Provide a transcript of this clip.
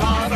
Boss.